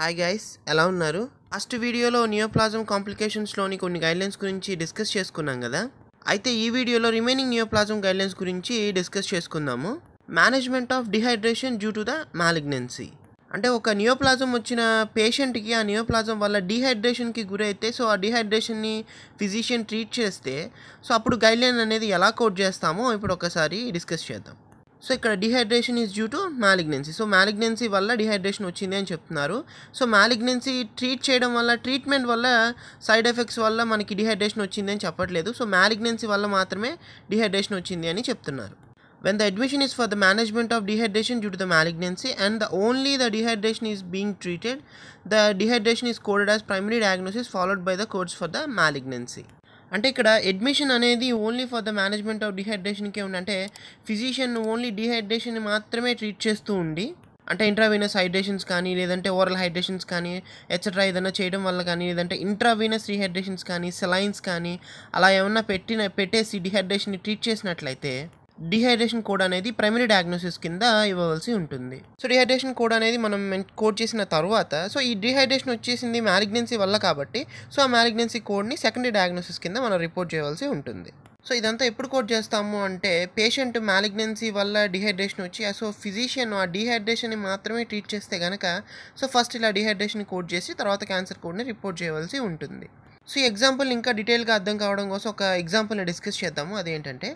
Hi guys ఎలా ఉన్నారు? First వీడియోలో నియోప్లాజం కాంప్లికేషన్స్లోని కొన్ని గైడ్లైన్స్ గురించి డిస్కస్ చేసుకున్నాం కదా? అయితే ఈ వీడియోలో రిమైనింగ్ నియోప్లాజం గైడ్లైన్స్ గురించి డిస్కస్ చేసుకుందాము. Management of dehydration due to the malignancy అంటే ఒక నియోప్లాజం వచ్చిన పేషెంట్కి ఆ నియోప్లాజం వల్ల డిహైడ్రేషన్కి గురైతే సో ఆ డిహైడ్రేషన్ని ఫిజిషియన్ ట్రీట్ చేస్తే సో అప్పుడు గైడ్లైన్ అనేది ఎలా కోట్ చేస్తామో ఇప్పుడు ఒకసారి డిస్కస్ చేద్దాం. సో ఇక్కడ dehydration is due to malignancy so malignancy వల్ల డిహైడ్రేషన్ వచ్చింది అని చెప్తున్నారు. సో మ్యాలిగ్నెన్సీ ట్రీట్ చేయడం వల్ల ట్రీట్మెంట్ వల్ల సైడ్ ఎఫెక్ట్స్ వల్ల మనకి డిహైడ్రేషన్ వచ్చింది అని చెప్పట్లేదు. సో మ్యాలిగ్నెన్సీ వల్ల మాత్రమే డిహైడ్రేషన్ వచ్చింది అని చెప్తున్నారు. When the admission is for the management of dehydration due to the malignancy and the only the dehydration is being treated the dehydration is coded as primary diagnosis followed by the course for the malignancy అంటే ఇక్కడ admission అనేది only for the management of డిహైడ్రేషన్కే ఉంది. అంటే physician only dehydration మాత్రమే treat చేస్తూ ఉండి అంటే intravenous hydrations కానీ లేదంటే ఓరల్ హైడ్రేషన్స్ కానీ ఎట్సెట్రా ఏదైనా చేయడం వల్ల కానీ లేదంటే ఇంట్రావీనస్ రీహైడ్రేషన్స్ కానీ సెలైన్స్ కానీ అలా ఏమన్నా పెట్టిన పెట్టేసి డిహైడ్రేషన్ని ట్రీట్ చేసినట్లయితే డిహైడ్రేషన్ కోడ్ అనేది ప్రైమరీ డయాగ్నోసిస్ కింద ఇవ్వవలసి ఉంటుంది. సో డిహైడ్రేషన్ కోడ్ అనేది మనం కోడ్ చేసిన తర్వాత సో ఈ డిహైడ్రేషన్ వచ్చేసింది మ్యాలిగ్నెన్సీ వల్ల కాబట్టి సో ఆ మ్యాలిగ్నెన్సీ కోడ్ని సెకండరీ డయాగ్నోసిస్ కింద మనం రిపోర్ట్ చేయవలసి ఉంటుంది. సో ఇదంతా ఎప్పుడు కోడ్ చేస్తాము అంటే పేషెంట్ మ్యాలిగ్నెన్సీ వల్ల డిహైడ్రేషన్ వచ్చి సో ఫిజిషియన్ ఆ డిహైడ్రేషన్ని మాత్రమే ట్రీట్ చేస్తే కనుక సో ఫస్ట్ ఇలా డిహైడ్రేషన్ కోడ్ చేసి తర్వాత క్యాన్సర్ కోడ్ని రిపోర్ట్ చేయవలసి ఉంటుంది. సో ఈ ఎగ్జాంపుల్ ఇంకా డీటెయిల్గా అర్థం కావడం కోసం ఒక ఎగ్జాంపుల్ని డిస్కస్ చేద్దాము. అదేంటంటే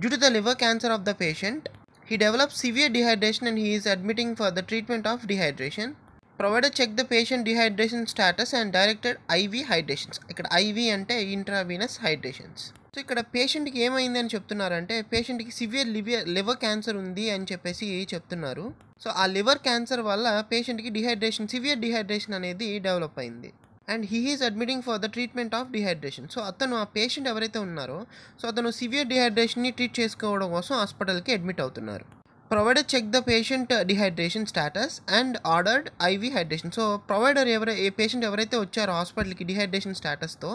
due to the liver cancer of the patient he develop severe dehydration and he is admitting for the treatment of dehydration provider check the patient dehydration status and directed IV hydrations ఇక్కడ IV అంటే intravenous hydrations so ఇక్కడ పేషెంట్కి ఏమైంది అని చెప్తున్నారంటే పేషెంట్కి severe లివియర్ liver cancer ఉంది అని చెప్పేసి చెప్తున్నారు. సో ఆ లివర్ క్యాన్సర్ వల్ల పేషెంట్కి డిహైడ్రేషన్ సివియర్ డిహైడ్రేషన్ అనేది డెవలప్ అయింది. And he is admitting for the treatment of dehydration. So అతను ఆ పేషెంట్ ఎవరైతే ఉన్నారో సో అతను సివియర్ డిహైడ్రేషన్ని ట్రీట్ చేసుకోవడం కోసం హాస్పిటల్కి అడ్మిట్ అవుతున్నారు. Provider check the patient dehydration status and ordered IV hydration. So provider ఎవరై ఏ పేషెంట్ ఎవరైతే వచ్చారో హాస్పిటల్కి డిహైడ్రేషన్ స్టాటస్తో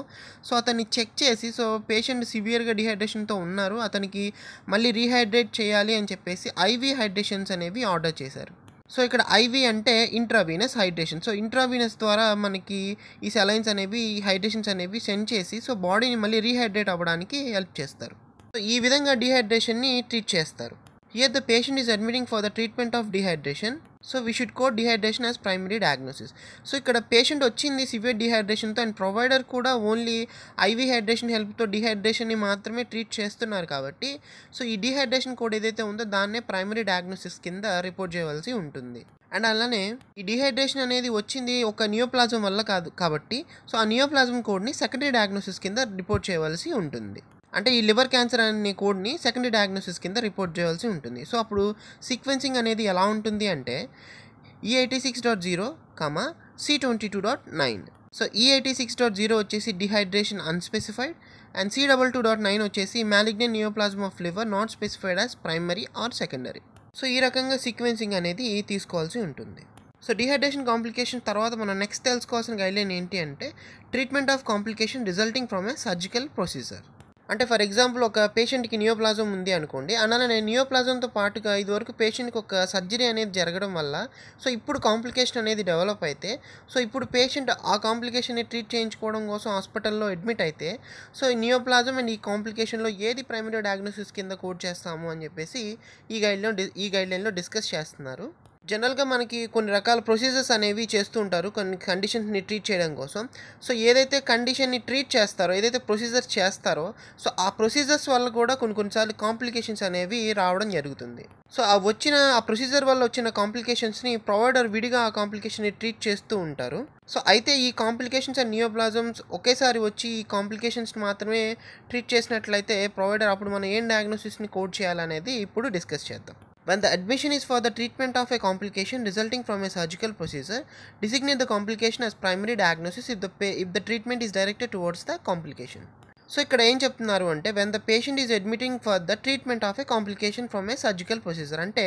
సో అతన్ని చెక్ చేసి సో పేషెంట్ సివియర్గా డిహైడ్రేషన్తో ఉన్నారు అతనికి మళ్ళీ రీహైడ్రేట్ చేయాలి అని చెప్పేసి ఐవి హైడ్రేషన్స్ అనేవి ఆర్డర్ చేశారు. సో ఇక్కడ ఐవి అంటే ఇంట్రావీనస్ హైడ్రేషన్ సో ఇంట్రావీనస్ ద్వారా మనకి ఈ సెలైన్స్ అనేవి హైడ్రేషన్స్ అనేవి సెండ్ చేసి సో బాడీని మళ్ళీ రీహైడ్రేట్ అవ్వడానికి హెల్ప్ చేస్తారు. సో ఈ విధంగా డిహైడ్రేషన్ని ట్రీట్ చేస్తారు. Here the patient is admitting for the treatment of dehydration so we should code dehydration as primary diagnosis so ఇక్కడ పేషెంట్ వచ్చింది సివియర్ డిహైడ్రేషన్తో అండ్ ప్రొవైడర్ కూడా ఓన్లీ ఐవీ హైడ్రేషన్ హెల్ప్తో డిహైడ్రేషన్ని మాత్రమే ట్రీట్ చేస్తున్నారు కాబట్టి సో ఈ డిహైడ్రేషన్ కోడ్ ఏదైతే ఉందో దాన్నే ప్రైమరీ డయాగ్నోసిస్ కింద రిపోర్ట్ చేయవలసి ఉంటుంది. అండ్ అలానే ఈ డిహైడ్రేషన్ అనేది వచ్చింది ఒక నియోప్లాజం వల్ల కాదు కాబట్టి సో ఆ నియోప్లాజం కోడ్ని సెకండరీ డయాగ్నోసిస్ కింద రిపోర్ట్ చేయవలసి ఉంటుంది. అంటే ఈ లివర్ క్యాన్సర్ అనే కోడ్ని సెకండ్ డయాగ్నోసిస్ కింద రిపోర్ట్ చేయాల్సి ఉంటుంది. సో అప్పుడు సీక్వెన్సింగ్ అనేది ఎలా ఉంటుంది అంటే ఈ eighty six dot zero comma C twenty two dot nine so ఈ ఎయిటీ సిక్స్ డాట్ జీరో వచ్చేసి dehydration unspecified and C double two dot nine వచ్చేసి malignant neoplasm of liver not specified as primary or secondary so ఈ రకంగా sequencing అనేది తీసుకోవాల్సి ఉంటుంది. So dehydration complication తర్వాత మనం నెక్స్ట్ తెలుసుకోవాల్సిన గైడ్లైన్ ఏంటి అంటే treatment of complication resulting from a surgical procedure అంటే ఫర్ ఎగ్జాంపుల్ ఒక పేషెంట్కి నియోప్లాజం ఉంది అనుకోండి. అలానే నియోప్లాజంతో పాటుగా ఇదివరకు పేషెంట్కి ఒక సర్జరీ అనేది జరగడం వల్ల సో ఇప్పుడు కాంప్లికేషన్ అనేది డెవలప్ అయితే సో ఇప్పుడు పేషెంట్ ఆ కాంప్లికేషన్ని ట్రీట్ చేయించుకోవడం కోసం హాస్పిటల్లో అడ్మిట్ అయితే సో ఈ నియోప్లాజం అండ్ ఈ కాంప్లికేషన్లో ఏది ప్రైమరీ డయాగ్నోసిస్ కింద కోడ్ చేస్తాము అని చెప్పేసి ఈ గైడ్లో ఈ గైడ్లైన్లో డిస్కస్ చేస్తున్నారు. జనరల్గా మనకి కొన్ని రకాల ప్రొసీజర్స్ అనేవి చేస్తూ ఉంటారు కొన్ని కండిషన్స్ని ట్రీట్ చేయడం కోసం. సో ఏదైతే కండిషన్ని ట్రీట్ చేస్తారో ఏదైతే ప్రొసీజర్స్ చేస్తారో సో ఆ ప్రొసీజర్స్ వల్ల కూడా కొన్ని కొన్నిసార్లు కాంప్లికేషన్స్ అనేవి రావడం జరుగుతుంది. సో ఆ వచ్చిన ఆ ప్రొసీజర్ వల్ల వచ్చిన కాంప్లికేషన్స్ని ప్రొవైడర్ విడిగా ఆ కాంప్లికేషన్ని ట్రీట్ చేస్తూ ఉంటారు. సో అయితే ఈ కాంప్లికేషన్స్ అండ్ నియోప్లాజమ్స్ ఒకేసారి వచ్చి ఈ కాంప్లికేషన్స్ మాత్రమే ట్రీట్ చేసినట్లయితే ప్రొవైడర్ అప్పుడు మనం ఏం డయాగ్నోసిస్ని కోడ్ చేయాలనేది ఇప్పుడు డిస్కస్ చేద్దాం. When the admission is for the treatment of a complication resulting from a surgical procedure, designate the complication as primary diagnosis if the, if the treatment is directed towards the complication. So ఇక్కడ ఏం చెప్తున్నారు అంటే when the patient is admitting for the treatment of a complication from a surgical procedure అంటే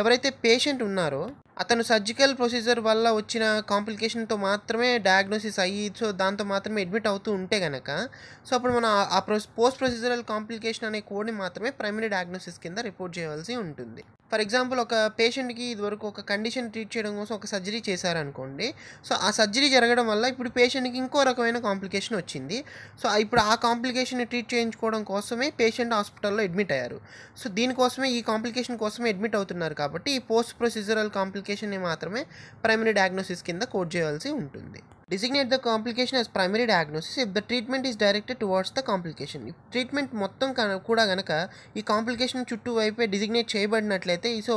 ఎవరైతే patient ఉన్నారో అతను surgical procedure వల్ల వచ్చిన కాంప్లికేషన్తో మాత్రమే డయాగ్నోసిస్ అయ్యి సో దాంతో మాత్రమే అడ్మిట్ అవుతూ ఉంటే కనుక సో అప్పుడు మనం ఆ- ఆ పోస్ట్ ప్రొసీజరల్ కాంప్లికేషన్ అనే కోడ్ని మాత్రమే ప్రైమరీ డయాగ్నోసిస్ కింద రిపోర్ట్ చేయవలసి ఉంటుంది. ఫర్ ఎగ్జాంపుల్ ఒక పేషెంట్కి ఇదివరకు ఒక కండిషన్ ట్రీట్ చేయడం కోసం ఒక సర్జరీ చేశారనుకోండి సో ఆ సర్జరీ జరగడం వల్ల ఇప్పుడు పేషెంట్కి ఇంకో రకమైన కాంప్లికేషన్ వచ్చింది. సో ఇప్పుడు ఆ కాంప్లికేషన్ ట్రీట్ చేయించుకోవడం కోసమే పేషెంట్ హాస్పిటల్లో అడ్మిట్ అయ్యారు. సో దీనికోసమే ఈ కాంప్లికేషన్ కోసమే అడ్మిట్ అవుతున్నారు కాబట్టి ఈ పోస్ట్ ప్రొసీజరల్ కాంప్లికేషన్ని మాత్రమే ప్రైమరీ డయాగ్నోసిస్ కింద కోడ్ చేయాల్సి ఉంటుంది. Designate the complication as primary diagnosis if the treatment is directed towards the complication treatment మొత్తం కూడా గనక ఈ కాంప్లికేషన్ చుట్టూ వైపే డిజిగ్నేట్ చేయబడినట్లయితే సో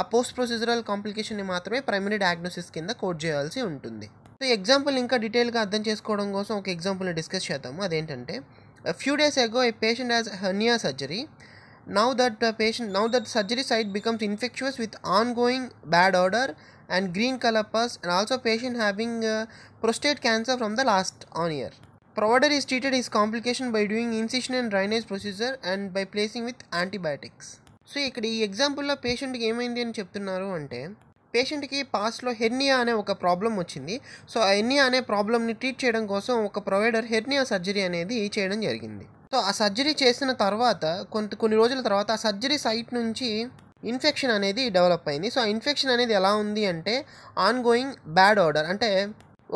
ఆ పోస్ట్ ప్రొసీజరల్ కాంప్లికేషన్ని మాత్రమే ప్రైమరీ డయాగ్నోసిస్ కింద కోడ్ చేయాల్సి ఉంటుంది. సో ఎగ్జాంపుల్ ఇంకా డీటెయిల్గా అర్థం చేసుకోవడం కోసం ఒక ఎగ్జాంపుల్ని డిస్కస్ చేద్దాము. అదేంటంటే few days ago a patient has hernia surgery now that the patient now that surgery site becomes infectious with ongoing bad odor and green color pus and also patient having uh, prostate cancer from the last on year provider is treated his complication by doing incision and drainage procedure and by placing with antibiotics so ఇక్కడ ఈ ఎగ్జాంపుల్లో పేషెంట్కి ఏమైంది అని చెప్తున్నారు అంటే పేషెంట్కి పాస్ట్లో hernia అనే ఒక ప్రాబ్లం వచ్చింది సో ఆ హెర్నియా అనే ప్రాబ్లమ్ని ట్రీట్ చేయడం కోసం ఒక ప్రొవైడర్ హెర్నియా సర్జరీ అనేది చేయడం జరిగింది సో ఆ సర్జరీ చేసిన తర్వాత కొంత కొన్ని రోజుల తర్వాత ఆ సర్జరీ సైట్ నుంచి ఇన్ఫెక్షన్ అనేది డెవలప్ అయింది. సో ఆ ఇన్ఫెక్షన్ అనేది ఎలా ఉంది అంటే ఆన్ గోయింగ్ బ్యాడ్ ఆర్డర్. అంటే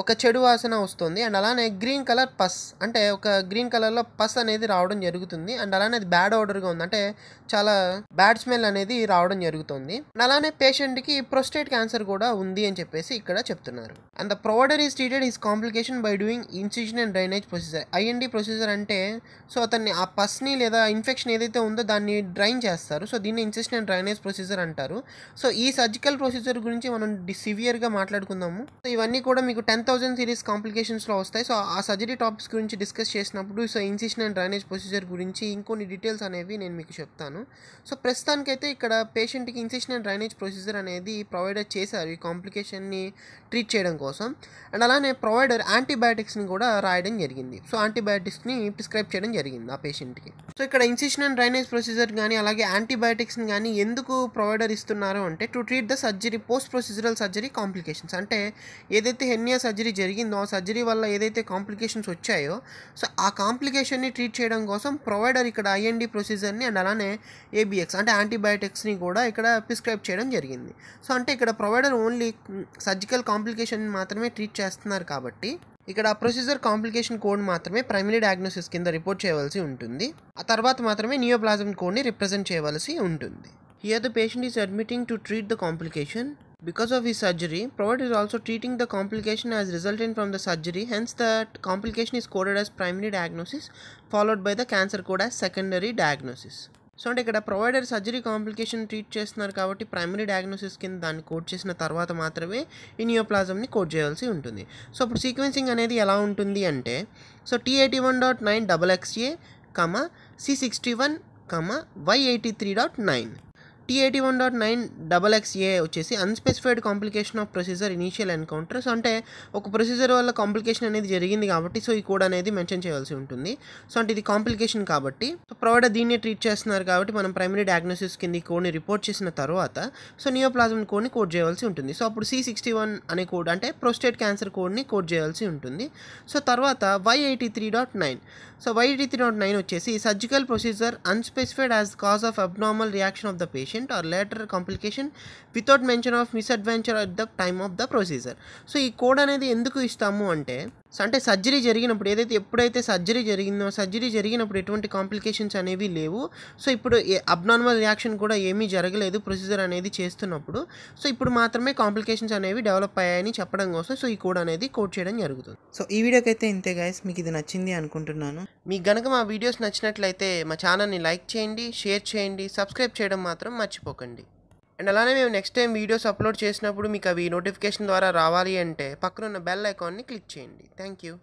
ఒక చెడు వాసన వస్తుంది. అండ్ అలానే గ్రీన్ కలర్ పస్. అంటే ఒక గ్రీన్ కలర్లో పస్ అనేది రావడం జరుగుతుంది. అండ్ అలానే అది బ్యాడ్ ఆర్డర్గా ఉంది. అంటే చాలా బ్యాడ్ స్మెల్ అనేది రావడం జరుగుతుంది. అండ్ అలానే పేషెంట్కి ప్రొస్టేట్ క్యాన్సర్ కూడా ఉంది అని చెప్పేసి ఇక్కడ చెప్తున్నారు. And the provider is treated is complication by doing incision and drainage procedure. I N D procedure అంటే సో అతన్ని ఆ పస్ని లేదా ఇన్ఫెక్షన్ ఏదైతే ఉందో దాన్ని డ్రైన్ చేస్తారు. సో దీన్ని ఇన్సిషన్ అండ్ డ్రైనేజ్ ప్రొసీజర్ అంటారు. సో ఈ సర్జికల్ ప్రొసీజర్ గురించి మనం సివియర్గా మాట్లాడుకుందాము. సో ఇవన్నీ కూడా మీకు టెన్త్ థౌసండ్ సిరీస్ కాంప్లికేషన్స్లో వస్తాయి. సో ఆ సర్జరీ టాపిక్స్ గురించి డిస్కస్ చేసినప్పుడు so incision and drainage procedure గురించి ఇంకొన్ని డీటెయిల్స్ అనేవి నేను మీకు చెప్తాను. సో ప్రస్తుతానికైతే ఇక్కడ పేషెంట్కి ఇన్సిషన్ అండ్ డ్రైనేజ్ ప్రొసీజర్ అనేది ప్రొవైడర్ చేశారు ఈ కాంప్లికేషన్ని ట్రీట్ చేయడం కోసం. అండ్ అలానే ప్రొవైడర్ యాంటీబయాటిక్స్ని కూడా రాయడం జరిగింది. సో యాంటీబయాటిక్స్ని ప్రిస్క్రైబ్ చేయడం జరిగింది ఆ పేషెంట్కి. సో ఇక్కడ ఇన్సిషన్ అండ్ డ్రైనేజ్ ప్రొసీజర్ కానీ అలాగే యాంటీబయాటిక్స్ని కానీ ఎందుకు ప్రొవైడర్ ఇస్తున్నారు అంటే to treat the surgery post procedural surgery complications. అంటే ఏదైతే హెన్యా సర్జరీ సర్జరీ జరిగిందో ఆ సర్జరీ వల్ల ఏదైతే కాంప్లికేషన్స్ వచ్చాయో సో ఆ కాంప్లికేషన్ని ట్రీట్ చేయడం కోసం ప్రొవైడర్ ఇక్కడ ఐఎన్డి ప్రొసీజర్ని అండ్ అలానే ఏబిఎక్స్ అంటే యాంటీబయాటిక్స్ని కూడా ఇక్కడ ప్రిస్క్రైబ్ చేయడం జరిగింది. సో అంటే ఇక్కడ ప్రొవైడర్ ఓన్లీ సర్జికల్ కాంప్లికేషన్ మాత్రమే ట్రీట్ చేస్తున్నారు కాబట్టి ఇక్కడ ఆ ప్రొసీజర్ కాంప్లికేషన్ కోడ్ మాత్రమే ప్రైమరీ డయాగ్నోసిస్ కింద రిపోర్ట్ చేయవలసి ఉంటుంది. ఆ తర్వాత మాత్రమే నియోప్లాజమ్ కోడ్ని రిప్రజెంట్ చేయవలసి ఉంటుంది. Here the patient is admitting to treat the complication Because of his surgery, provider is also treating the complication as resulting from the surgery, hence the complication is coded as primary diagnosis, followed by the cancer code as secondary diagnosis. So అంటే ఇక్కడ provider surgery complication treat చేస్తున్నారు కాబట్టి primary diagnosis కింద దాన్ని code చేసిన తర్వాత మాత్రమే ఇనియోప్లాజమ్ని code చేయాల్సి ఉంటుంది సో ఇప్పుడు సీక్వెన్సింగ్ అనేది ఎలా ఉంటుంది అంటే so T eighty one dot nine double X A comma C sixty one comma Y eighty three dot nine T eighty one dot nine double X A వచ్చేసి unspecified complication of procedure initial encounters అంటే ఒక procedure వల్ల complication అనేది జరిగింది కాబట్టి so ఈ code అనేది mention చేయాల్సి ఉంటుంది. సో అంటే ఇది కాంప్లికేషన్ కాబట్టి సో ప్రొవైడర్ దీన్ని ట్రీట్ చేస్తున్నారు కాబట్టి మనం ప్రైమరీ డయాగ్నోసిస్ కింద ఈ కోడ్ని రిపోర్ట్ చేసిన తర్వాత సో నియోప్లాజమ్ కోడ్ని కోడ్ చేయాల్సి ఉంటుంది. సో అప్పుడు సి సిక్స్టీ వన్ అనే కోడ్ అంటే ప్రోస్టేట్ క్యాన్సర్ కోడ్ని కోడ్ చేయాల్సి ఉంటుంది. సో తర్వాత Y eighty three dot nine so Y eighty three dot nine వచ్చేసి surgical procedure unspecified as cause of abnormal reaction of the patient or later complication without mention of misadventure at the time of the procedure so ఈ code అనేది ఎందుకు ఇస్తాము అంటే అంటే surgery జరిగినప్పుడు ఏదైతే ఎప్పుడైతే సర్జరీ జరిగిందో సర్జరీ జరిగినప్పుడు ఎటువంటి కాంప్లికేషన్స్ అనేవి లేవు. సో ఇప్పుడు అబ్నార్మల్ రియాక్షన్ కూడా ఏమీ జరగలేదు ప్రొసీజర్ అనేది చేస్తున్నప్పుడు. సో ఇప్పుడు మాత్రమే కాంప్లికేషన్స్ అనేవి డెవలప్ అయ్యాయని చెప్పడం కోసం సో ఈ కోడ్ అనేది కోడ్ చేయడం జరుగుతుంది. సో ఈ వీడియోకి అయితే ఇంతే గైస్ మీకు ఇది నచ్చింది అనుకుంటున్నాను. మీకు గనక మా వీడియోస్ నచ్చినట్లయితే మా ఛానల్ని లైక్ చేయండి షేర్ చేయండి సబ్స్క్రైబ్ చేయడం మాత్రం మర్చిపోకండి. అండ్ అలానే మేము నెక్స్ట్ టైం వీడియోస్ అప్లోడ్ చేసినప్పుడు మీకు అవి నోటిఫికేషన్ ద్వారా రావాలి అంటే పక్కనున్న బెల్ ఐకాన్ని క్లిక్ చేయండి. Thank you